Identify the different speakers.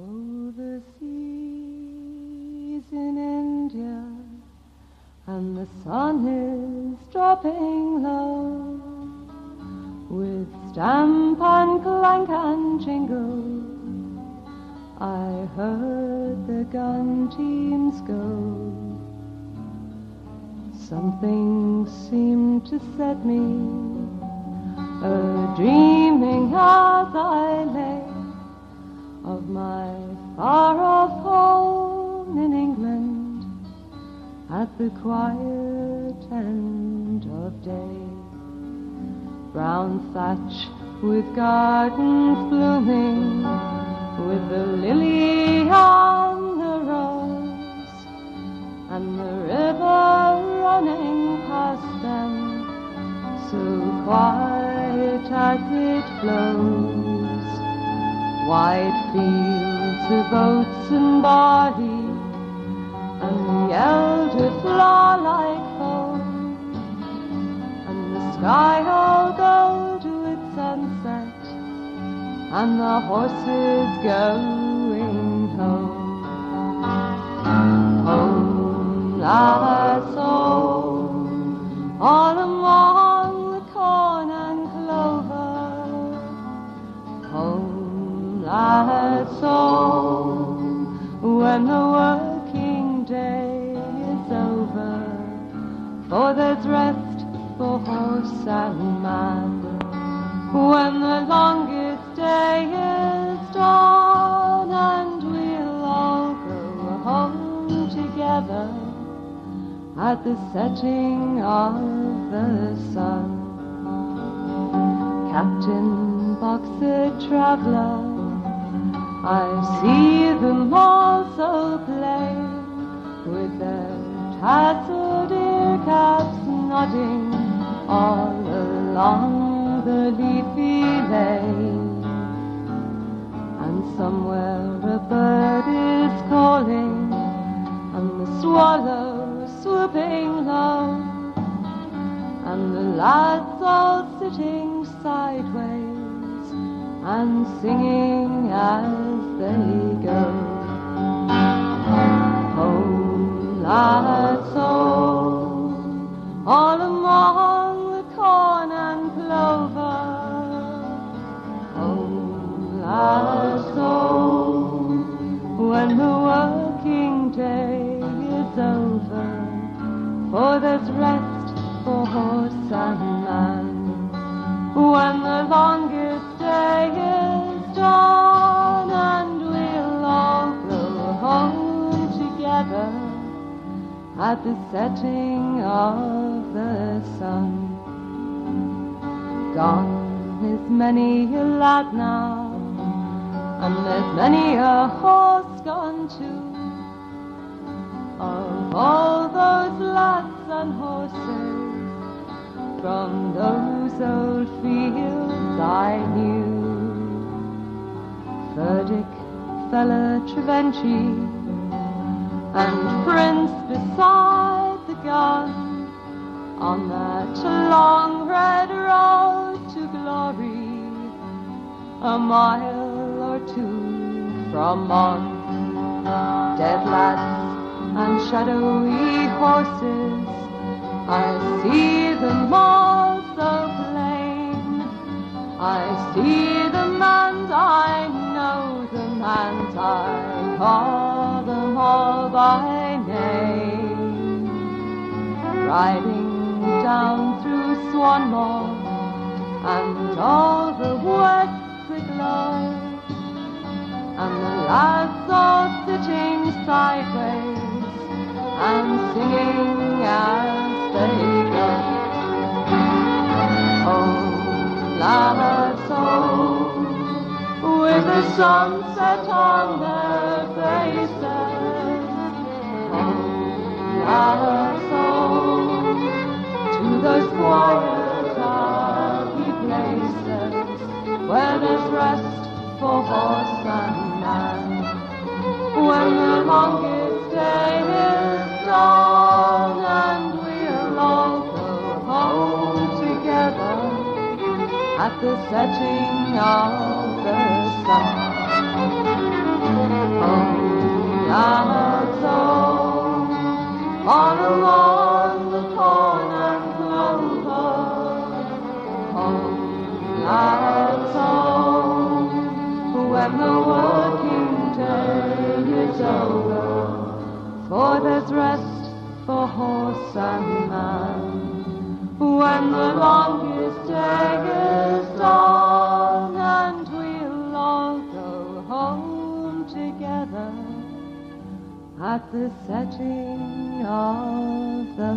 Speaker 1: Oh, the seas in India, and the sun is dropping low. With stamp and clank and jingle, I heard the gun teams go. Something seemed to set me a dreaming as I lay of my far off home in England at the quiet end of day. Brown thatch with gardens blooming, with the lily and the rose, and the river running past them, so quiet as it flows. Wide fields of oats and barley, and the elderflower like foam, and the sky all gold to its sunset, and the horses going Home, lass, home, when the working day is over. For there's rest for horse and man. When the longest day is done, and we'll all go home together at the setting of the sun. Captain Boxer Traveler, I see them all so plain with their tasseled ear caps nodding all along the leafy lane. And somewhere a bird is calling, and the swallow swooping low, and the lads all sitting sideways and singing as they go. Home, lads, home, all among the corn and clover. Home, lads, home, when the working day is over. For there's rest for horse and man. When the longest at the setting of the sun. Gone is many a lad now, and there's many a horse gone too. Of all those lads and horses, from those old fields I knew. Furdick, Fella, Trevenchi, and Prince beside the gun on that long red road to glory, a mile or two from Mons. Dead lads and shadowy horses, I see them all so plain. I see them and I know them and I call by name. Riding down through Swanmore and all the west aglow, and the lads all sitting sideways and singing as they go. Oh, lads, oh, with the sunset on their faces. for horse and man. When the longest day is done and we'll all go home together at the setting of the sun. Oh, that's all, all along the torn and clover. Oh, that's is. For there's rest for horse and man. When the longest day is done and we'll all go home together at the setting of the